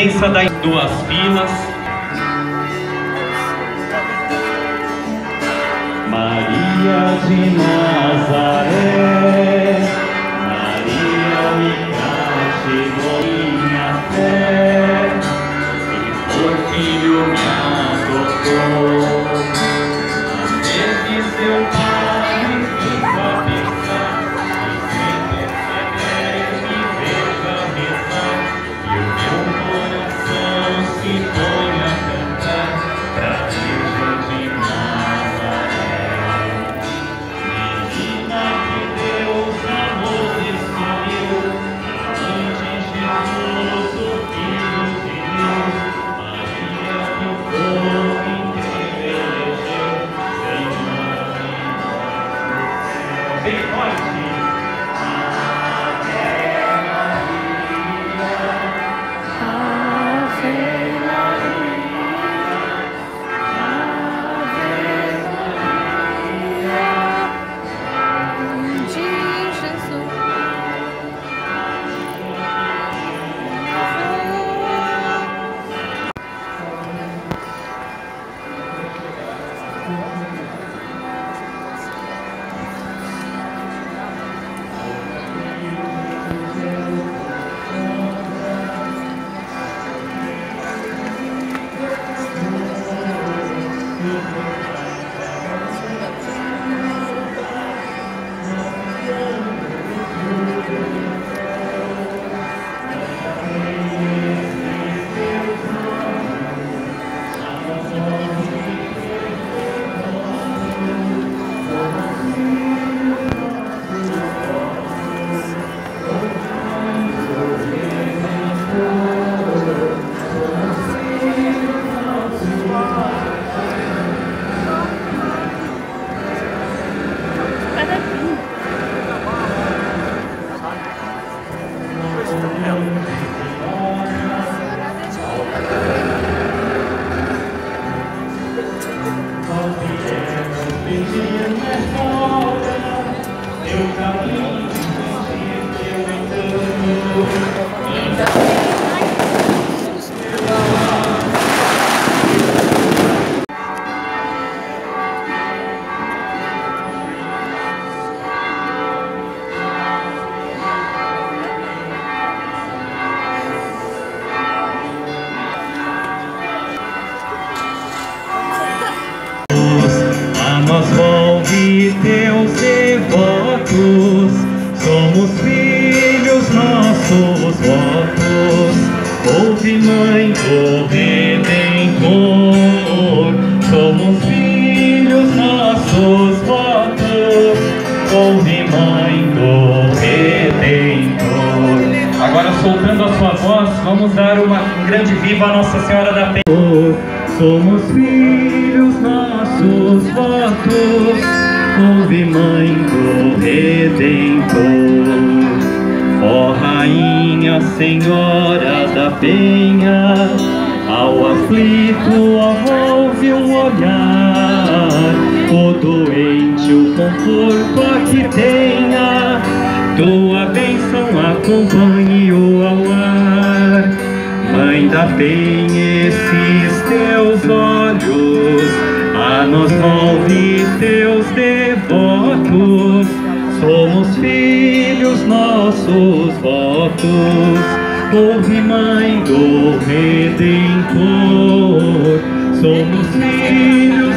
presença das duas filas. Maria de Nazaré, A Ouve, Mãe do Redentor, somos filhos nossos votos. Ouve, Mãe do Redentor. Agora, soltando a sua voz, vamos dar uma, um grande viva a Nossa Senhora da Penha. Somos filhos nossos votos, ouve Mãe do Redentor. Rainha Senhora da Penha, ao aflito volve um olhar, o doente o conforto aqui tenha, tua bênção acompanhe-o ao ar. Mãe da Penha, esses teus olhos, a nós volve teus devotos, somos filhos nossos votos, ouve Mãe do Redentor, somos filhos